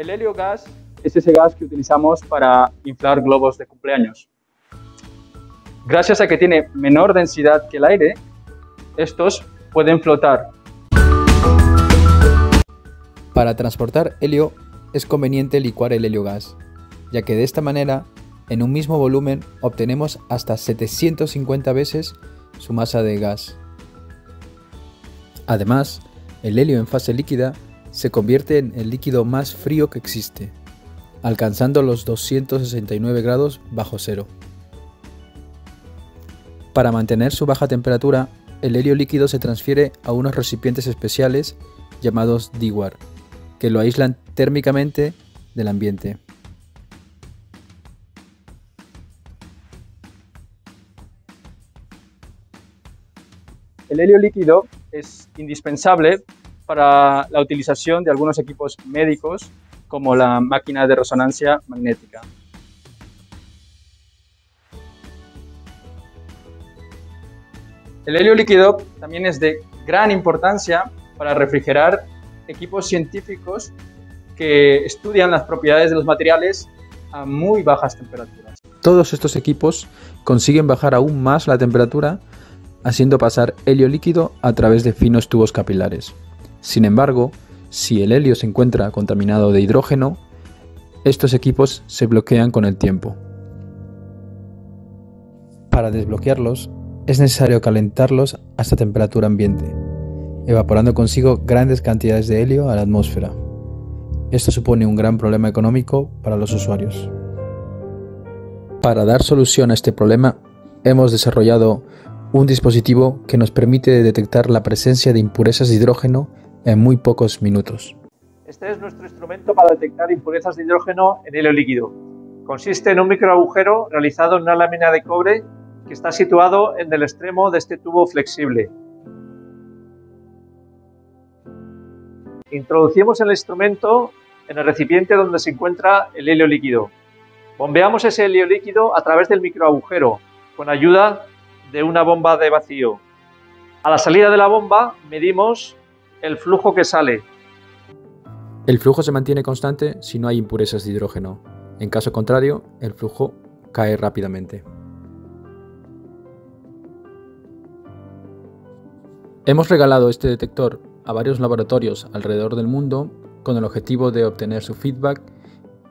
El helio gas es ese gas que utilizamos para inflar globos de cumpleaños. Gracias a que tiene menor densidad que el aire, estos pueden flotar. Para transportar helio es conveniente licuar el helio gas, ya que de esta manera, en un mismo volumen, obtenemos hasta 750 veces su masa de gas. Además, el helio en fase líquida se convierte en el líquido más frío que existe, alcanzando los 269 grados bajo cero. Para mantener su baja temperatura, el helio líquido se transfiere a unos recipientes especiales llamados DIWAR, que lo aíslan térmicamente del ambiente. El helio líquido es indispensable para la utilización de algunos equipos médicos como la máquina de resonancia magnética. El helio líquido también es de gran importancia para refrigerar equipos científicos que estudian las propiedades de los materiales a muy bajas temperaturas. Todos estos equipos consiguen bajar aún más la temperatura haciendo pasar helio líquido a través de finos tubos capilares. Sin embargo, si el helio se encuentra contaminado de hidrógeno, estos equipos se bloquean con el tiempo. Para desbloquearlos, es necesario calentarlos hasta temperatura ambiente, evaporando consigo grandes cantidades de helio a la atmósfera. Esto supone un gran problema económico para los usuarios. Para dar solución a este problema, hemos desarrollado un dispositivo que nos permite detectar la presencia de impurezas de hidrógeno en muy pocos minutos. Este es nuestro instrumento para detectar impurezas de hidrógeno en helio líquido. Consiste en un microagujero realizado en una lámina de cobre que está situado en el extremo de este tubo flexible. Introducimos el instrumento en el recipiente donde se encuentra el helio líquido. Bombeamos ese helio líquido a través del microagujero con ayuda de una bomba de vacío. A la salida de la bomba medimos el flujo que sale. El flujo se mantiene constante si no hay impurezas de hidrógeno. En caso contrario, el flujo cae rápidamente. Hemos regalado este detector a varios laboratorios alrededor del mundo con el objetivo de obtener su feedback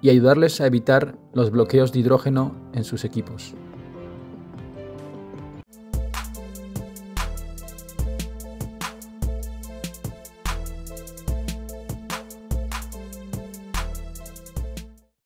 y ayudarles a evitar los bloqueos de hidrógeno en sus equipos.